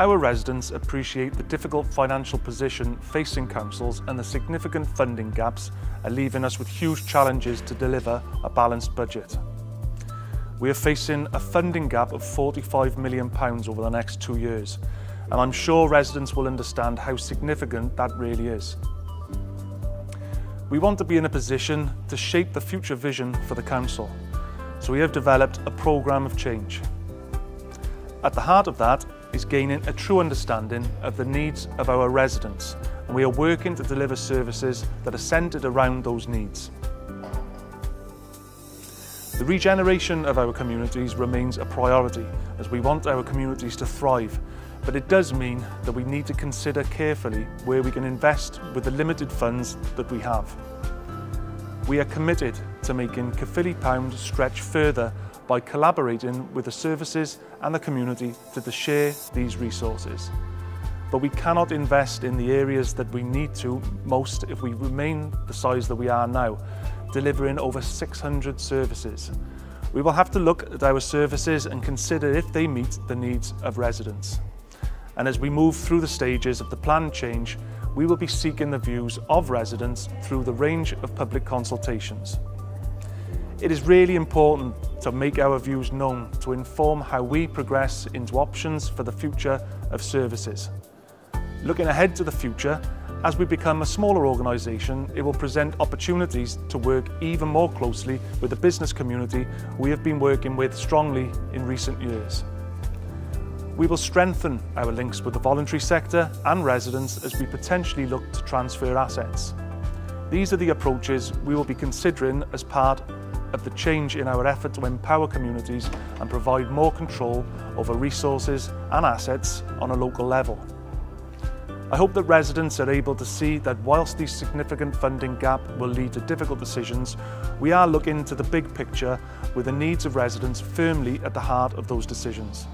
Our residents appreciate the difficult financial position facing councils and the significant funding gaps are leaving us with huge challenges to deliver a balanced budget. We are facing a funding gap of £45 million over the next two years and I'm sure residents will understand how significant that really is. We want to be in a position to shape the future vision for the Council, so we have developed a programme of change. At the heart of that is gaining a true understanding of the needs of our residents and we are working to deliver services that are centred around those needs. The regeneration of our communities remains a priority as we want our communities to thrive but it does mean that we need to consider carefully where we can invest with the limited funds that we have. We are committed to making Caerphilly Pound stretch further by collaborating with the services and the community to share these resources. But we cannot invest in the areas that we need to most if we remain the size that we are now, delivering over 600 services. We will have to look at our services and consider if they meet the needs of residents. And as we move through the stages of the plan change, we will be seeking the views of residents through the range of public consultations. It is really important to make our views known to inform how we progress into options for the future of services. Looking ahead to the future, as we become a smaller organisation, it will present opportunities to work even more closely with the business community we have been working with strongly in recent years. We will strengthen our links with the voluntary sector and residents as we potentially look to transfer assets. These are the approaches we will be considering as part of the change in our effort to empower communities and provide more control over resources and assets on a local level. I hope that residents are able to see that whilst this significant funding gap will lead to difficult decisions, we are looking to the big picture with the needs of residents firmly at the heart of those decisions.